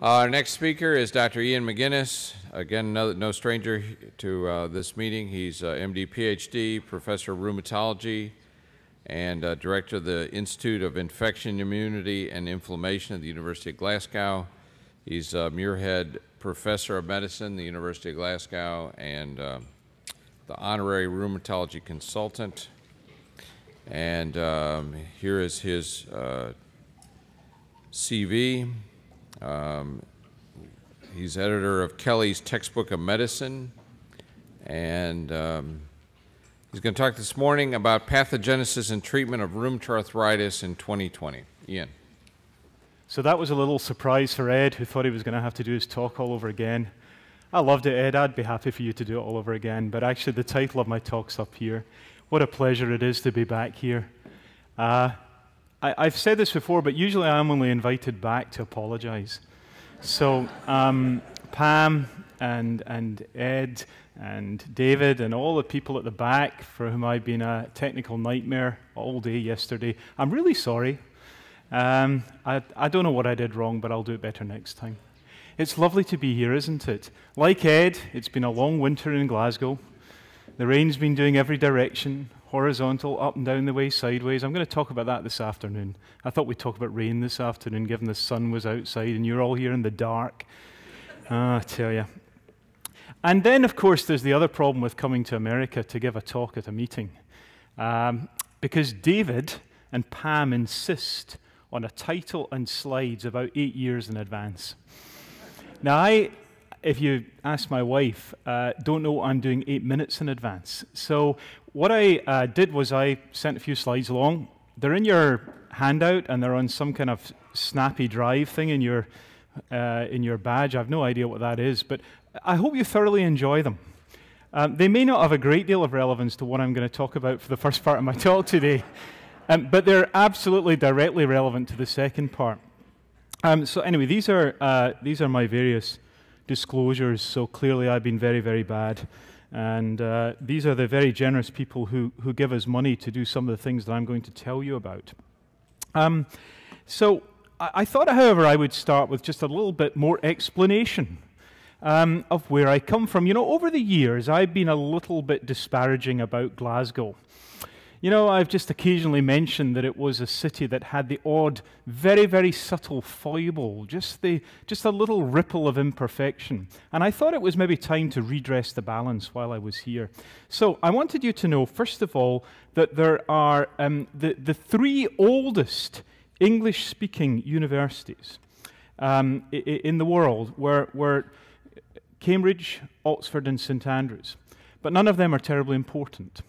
Our next speaker is Dr. Iain McInnes. Again, no, no stranger to uh, this meeting. He's uh, MD, PhD, professor of rheumatology, and uh, director of the Institute of Infection, Immunity, and Inflammation at the University of Glasgow. He's a Muirhead Professor of Medicine, the University of Glasgow, and uh, the honorary rheumatology consultant. And um, here is his uh, CV. Um, he's editor of Kelley's Textbook of Medicine, and um, he's going to talk this morning about pathogenesis and treatment of rheumatoid arthritis in 2020. Iain. So that was a little surprise for Ed, who thought he was going to have to do his talk all over again. I loved it, Ed. I'd be happy for you to do it all over again. But actually, the title of my talk's up here. What a pleasure it is to be back here. Uh, I, have said this before, but usually I'm only invited back to apologize. So, um, Pam and, and Ed and David and all the people at the back for whom I've been a technical nightmare all day yesterday, I'm really sorry. Um, I, I don't know what I did wrong, but I'll do it better next time. It's lovely to be here, isn't it? Like Ed, it's been a long winter in Glasgow. The rain's been doing every direction horizontal, up and down the way, sideways. I'm going to talk about that this afternoon. I thought we'd talk about rain this afternoon, given the sun was outside and you're all here in the dark. Ah, I tell you. And then, of course, there's the other problem with coming to America to give a talk at a meeting. Um, because David and Pam insist on a title and slides about eight years in advance. Now, I, if you ask my wife, uh, don't know what I'm doing eight minutes in advance. So what I uh, did was I sent a few slides along. They're in your handout and they're on some kind of snappy drive thing in your, uh, in your badge. I have no idea what that is, but I hope you thoroughly enjoy them. Um, they may not have a great deal of relevance to what I'm going to talk about for the first part of my talk today, um, but they're absolutely directly relevant to the second part. Um, so anyway, these are, uh, these are my various disclosures, so clearly I've been very, very bad. And uh, these are the very generous people who, who give us money to do some of the things that I'm going to tell you about. Um, so I, I, thought, however, I would start with just a little bit more explanation um, of where I come from. You know, over the years, I've been a little bit disparaging about Glasgow. You know, I've just occasionally mentioned that it was a city that had the odd, very, very subtle foible, just, the, just a little ripple of imperfection. And I thought it was maybe time to redress the balance while I was here. So I wanted you to know, first of all, that there are um, the, the three oldest English speaking universities um, in the world were, were Cambridge, Oxford, and St Andrews. But none of them are terribly important.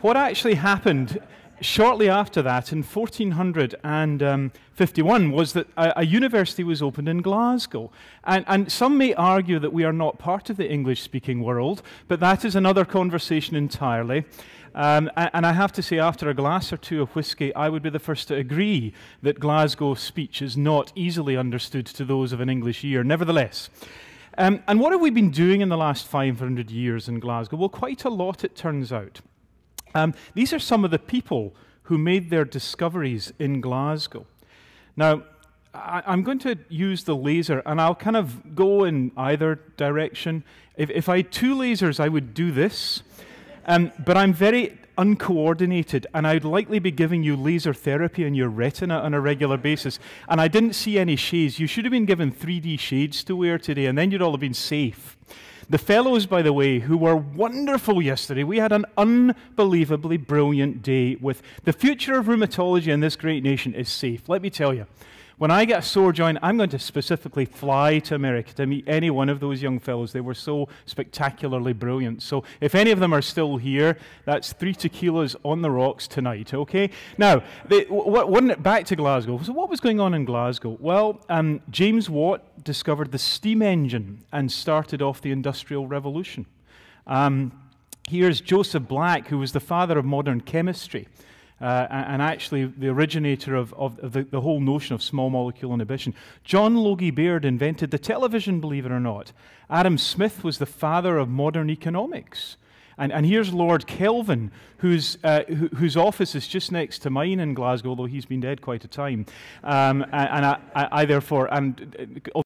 What actually happened shortly after that, in 1451, was that a, a university was opened in Glasgow. And, and, some may argue that we are not part of the English speaking world, but that is another conversation entirely. Um, and, I have to say, after a glass or two of whisky, I would be the first to agree that Glasgow speech is not easily understood to those of an English ear. Nevertheless, um, and what have we been doing in the last 500 years in Glasgow? Well, quite a lot, it turns out. Um, these are some of the people who made their discoveries in Glasgow. Now, I, am going to use the laser, and I'll kind of go in either direction. If, if I had two lasers, I would do this. Um, but I'm very uncoordinated, and I'd likely be giving you laser therapy in your retina on a regular basis. And I didn't see any shades. You should have been given 3D shades to wear today, and then you'd all have been safe. The fellows, by the way, who were wonderful yesterday, we had an unbelievably brilliant day with the future of rheumatology in this great nation is safe. Let me tell you. When I get a sore joint, I'm going to specifically fly to America to meet any one of those young fellows. They were so spectacularly brilliant. So if any of them are still here, that's three tequilas on the rocks tonight, okay? Now, they, w- back to Glasgow. So what was going on in Glasgow? Well, um, James Watt discovered the steam engine and started off the Industrial Revolution. Um, here's Joseph Black, who was the father of modern chemistry uh, and actually the originator of, of the, the, whole notion of small molecule inhibition. John Logie Baird invented the television, believe it or not. Adam Smith was the father of modern economics. And, and here's Lord Kelvin, whose, uh, whose office is just next to mine in Glasgow, although he's been dead quite a time. Um, and, and I, I, I, therefore, and uh,